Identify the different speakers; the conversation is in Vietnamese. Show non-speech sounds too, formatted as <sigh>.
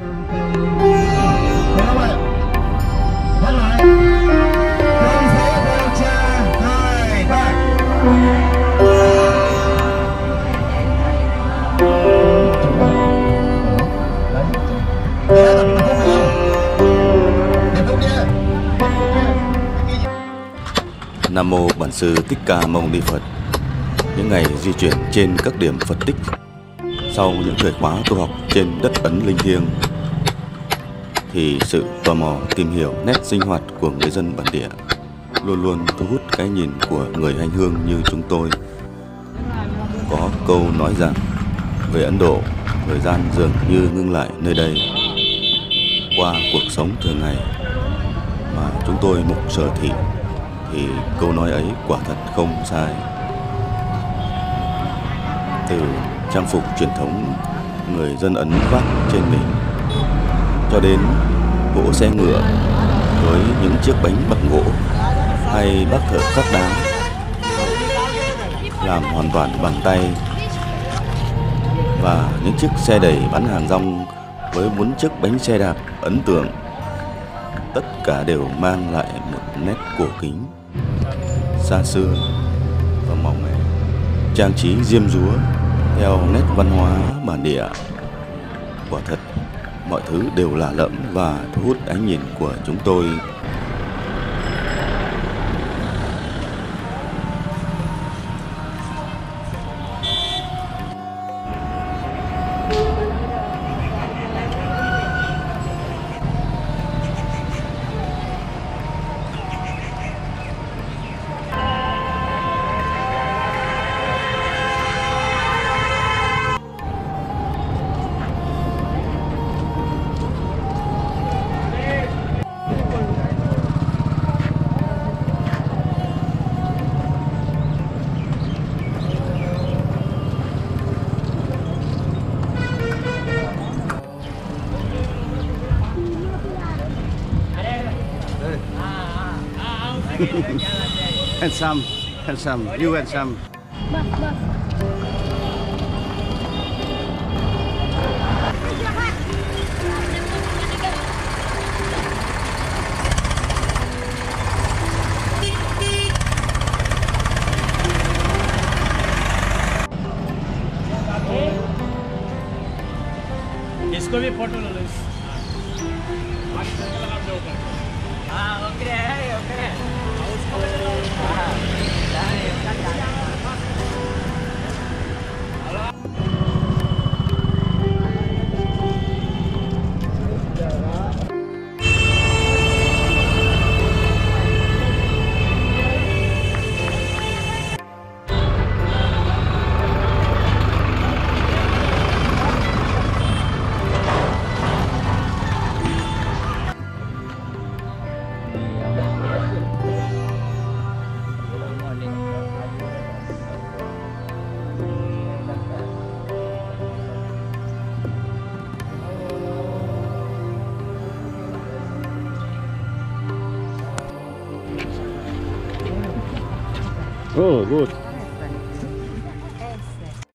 Speaker 1: Nam mô Bản sư Thích Ca Mâu Ni Phật. Những ngày di chuyển trên các điểm Phật tích, sau những thời khóa tu học trên đất ấn linh thiêng thì sự tò mò tìm hiểu nét sinh hoạt của người dân bản địa luôn luôn thu hút cái nhìn của người hành hương như chúng tôi. Có câu nói rằng về Ấn Độ, thời gian dường như ngưng lại nơi đây qua cuộc sống thường ngày mà chúng tôi mục sở thị thì câu nói ấy quả thật không sai. Từ trang phục truyền thống người dân Ấn khoác trên mình cho đến gỗ xe ngựa với những chiếc bánh bằng gỗ hay bác thợ cắt đá làm hoàn toàn bằng tay. Và những chiếc xe đẩy bán hàng rong với bốn chiếc bánh xe đạp ấn tượng, tất cả đều mang lại một nét cổ kính, xa xưa và màu mè. Trang trí diêm dúa theo nét văn hóa bản địa. Quả thật mọi thứ đều lạ lẫm và thu hút ánh nhìn của chúng tôi. <laughs>
Speaker 2: handsome, handsome, you handsome.
Speaker 3: इसको भी फोटो लो लो इस-
Speaker 2: Oh, good.